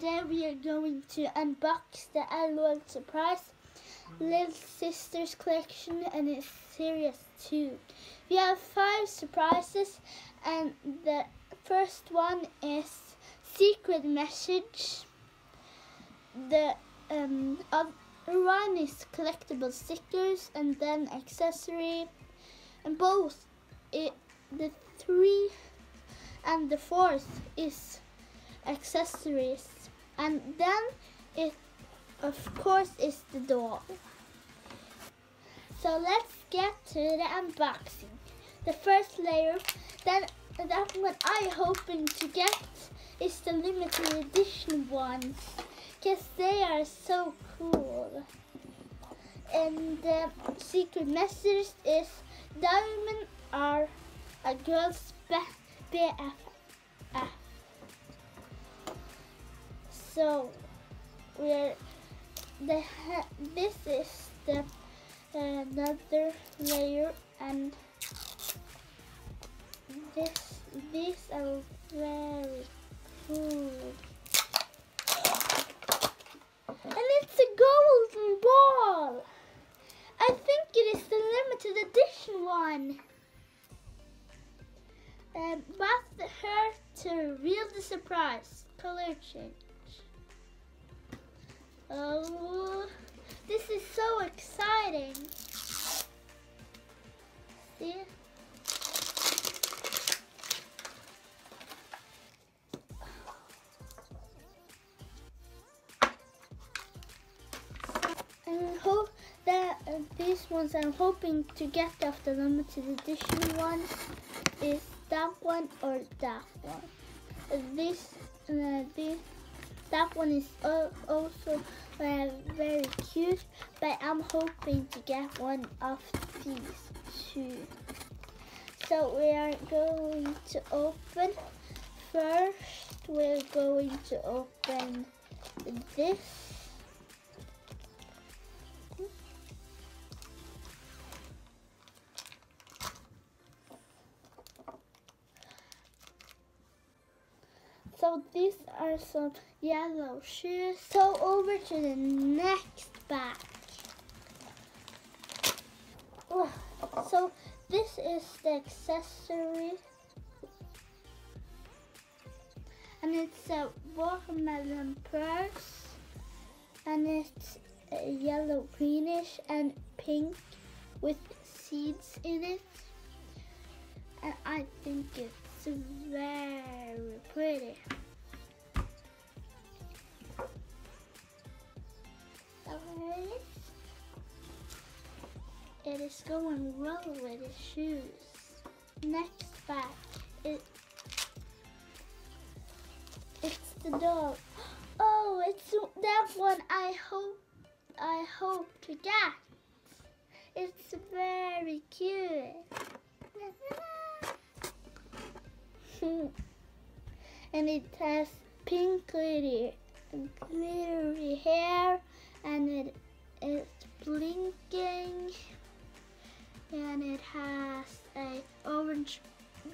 today we are going to unbox the LOL Surprise Little Sisters collection and it's series 2. We have five surprises and the first one is Secret Message. The um, one is collectible stickers and then accessory and both it, the three and the fourth is accessories and then it of course is the doll so let's get to the unboxing. The first layer that that one I'm hoping to get is the limited edition ones because they are so cool. And the secret message is diamond are a girl's best BFF so we're the this is the another layer and this these are very cool. And it's a golden ball. I think it is the limited edition one. Um, but her to reveal the surprise change Oh, this is so exciting. See? I hope that uh, these ones I'm hoping to get after the limited edition ones is that one or that one. This, uh, this that one is also uh, very cute, but I'm hoping to get one of these two. So we are going to open, first we're going to open this So these are some yellow shoes. So over to the next bag. Oh, so this is the accessory. And it's a watermelon purse. And it's yellow greenish and pink with seeds in it. And I think it's very pretty. It is going well with his shoes. Next back, it, it's the dog. Oh, it's that one I hope I hope to get. It's very cute. and it has pink glittery, glittery hair and it is blinking and it has a orange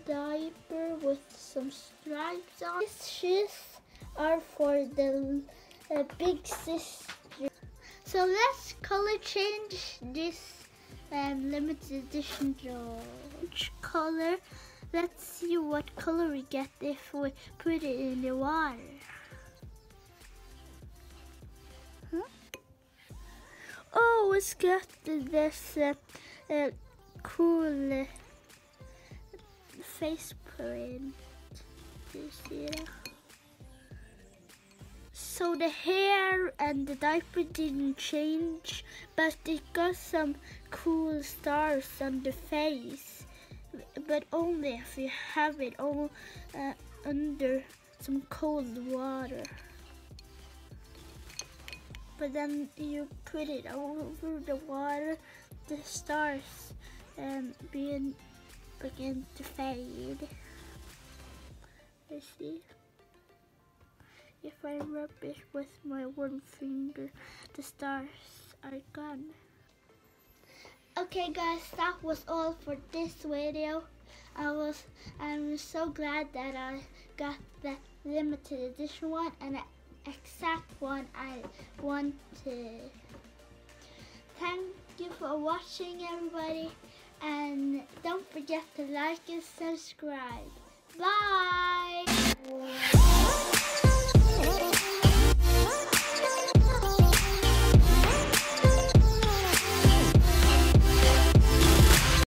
diaper with some stripes on. These shoes are for the uh, big sister. So let's color change this um, limited edition George color Let's see what color we get if we put it in the water. Huh? Oh, it's got this uh, uh, cool face print. Do you see it? So the hair and the diaper didn't change, but it got some cool stars on the face but only if you have it all uh, under some cold water. But then you put it over the water, the stars um, begin, begin to fade. You see? If I rub it with my one finger, the stars are gone. Okay guys, that was all for this video. I was I'm so glad that I got the limited edition one and the exact one I wanted. Thank you for watching everybody and don't forget to like and subscribe. Bye!